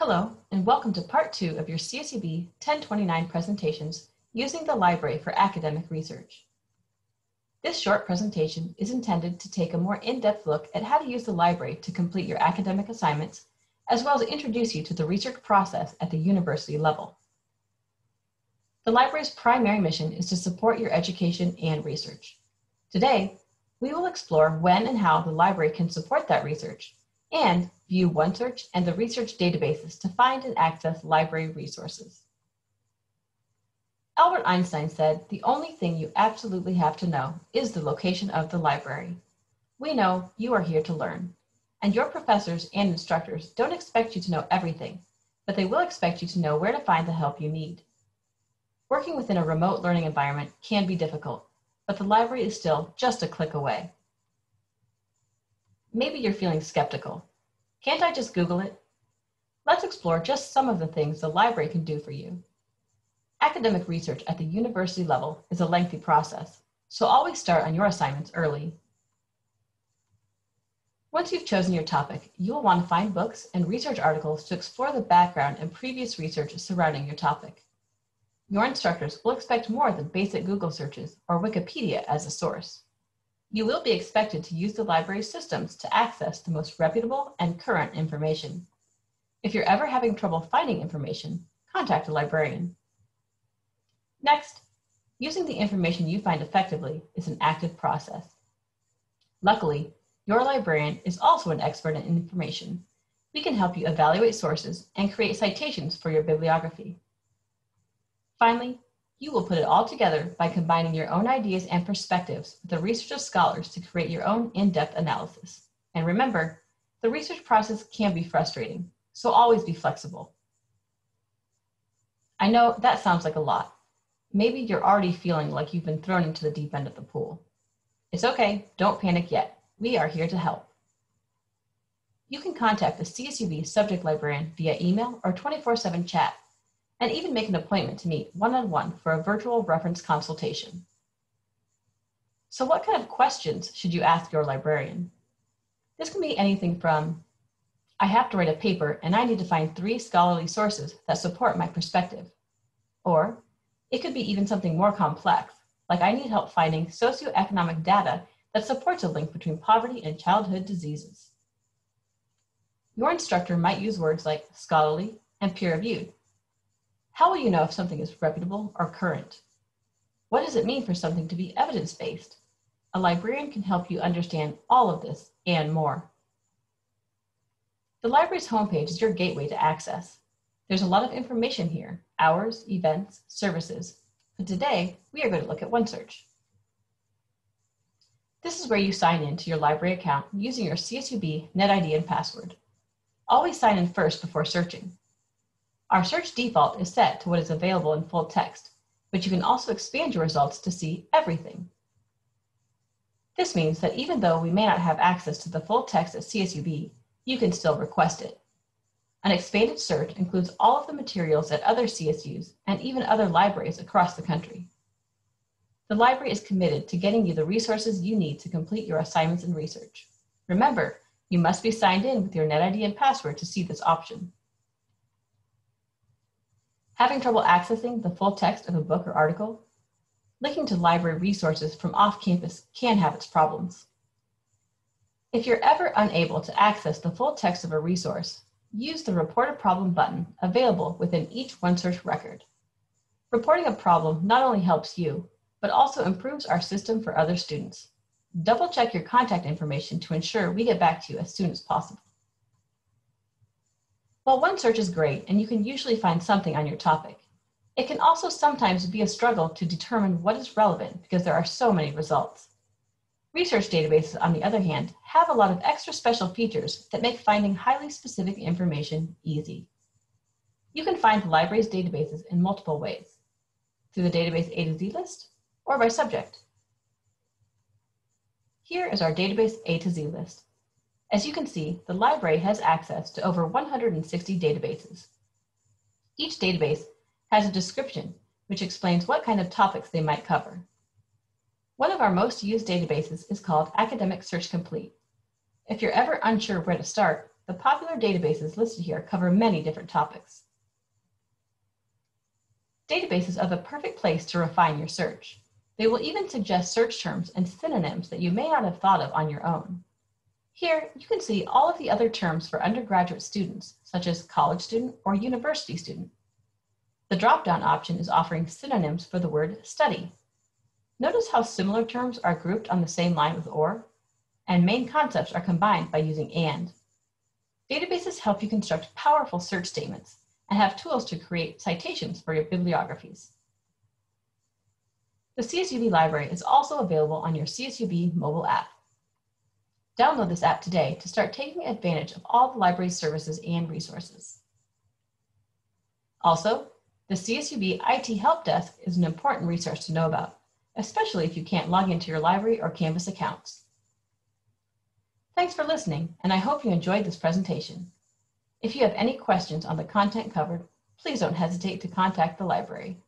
Hello, and welcome to part two of your CSUB 1029 presentations using the library for academic research. This short presentation is intended to take a more in-depth look at how to use the library to complete your academic assignments, as well as introduce you to the research process at the university level. The library's primary mission is to support your education and research. Today, we will explore when and how the library can support that research and view OneSearch and the research databases to find and access library resources. Albert Einstein said, the only thing you absolutely have to know is the location of the library. We know you are here to learn, and your professors and instructors don't expect you to know everything, but they will expect you to know where to find the help you need. Working within a remote learning environment can be difficult, but the library is still just a click away. Maybe you're feeling skeptical. Can't I just Google it? Let's explore just some of the things the library can do for you. Academic research at the university level is a lengthy process, so always start on your assignments early. Once you've chosen your topic, you will want to find books and research articles to explore the background and previous research surrounding your topic. Your instructors will expect more than basic Google searches or Wikipedia as a source. You will be expected to use the library systems to access the most reputable and current information. If you're ever having trouble finding information, contact a librarian. Next, using the information you find effectively is an active process. Luckily, your librarian is also an expert in information. We can help you evaluate sources and create citations for your bibliography. Finally, you will put it all together by combining your own ideas and perspectives with the research of scholars to create your own in-depth analysis. And remember, the research process can be frustrating, so always be flexible. I know that sounds like a lot. Maybe you're already feeling like you've been thrown into the deep end of the pool. It's okay, don't panic yet. We are here to help. You can contact the CSUB subject librarian via email or 24-7 chat and even make an appointment to meet one-on-one for a virtual reference consultation. So what kind of questions should you ask your librarian? This can be anything from, I have to write a paper and I need to find three scholarly sources that support my perspective. Or it could be even something more complex, like I need help finding socioeconomic data that supports a link between poverty and childhood diseases. Your instructor might use words like scholarly and peer-reviewed how will you know if something is reputable or current? What does it mean for something to be evidence-based? A librarian can help you understand all of this and more. The library's homepage is your gateway to access. There's a lot of information here, hours, events, services, but today we are going to look at OneSearch. This is where you sign in to your library account using your CSUB NetID and password. Always sign in first before searching. Our search default is set to what is available in full text, but you can also expand your results to see everything. This means that even though we may not have access to the full text at CSUB, you can still request it. An expanded search includes all of the materials at other CSUs and even other libraries across the country. The library is committed to getting you the resources you need to complete your assignments and research. Remember, you must be signed in with your NetID and password to see this option. Having trouble accessing the full text of a book or article? Linking to library resources from off campus can have its problems. If you're ever unable to access the full text of a resource, use the Report a Problem button available within each OneSearch record. Reporting a problem not only helps you, but also improves our system for other students. Double check your contact information to ensure we get back to you as soon as possible. While OneSearch is great and you can usually find something on your topic, it can also sometimes be a struggle to determine what is relevant because there are so many results. Research databases, on the other hand, have a lot of extra special features that make finding highly specific information easy. You can find the library's databases in multiple ways, through the database A to Z list or by subject. Here is our database A to Z list. As you can see, the library has access to over 160 databases. Each database has a description which explains what kind of topics they might cover. One of our most used databases is called Academic Search Complete. If you're ever unsure where to start, the popular databases listed here cover many different topics. Databases are the perfect place to refine your search. They will even suggest search terms and synonyms that you may not have thought of on your own. Here, you can see all of the other terms for undergraduate students, such as college student or university student. The drop-down option is offering synonyms for the word study. Notice how similar terms are grouped on the same line with OR, and main concepts are combined by using AND. Databases help you construct powerful search statements and have tools to create citations for your bibliographies. The CSUB library is also available on your CSUB mobile app. Download this app today to start taking advantage of all the library's services and resources. Also, the CSUB IT Help Desk is an important resource to know about, especially if you can't log into your library or Canvas accounts. Thanks for listening, and I hope you enjoyed this presentation. If you have any questions on the content covered, please don't hesitate to contact the library.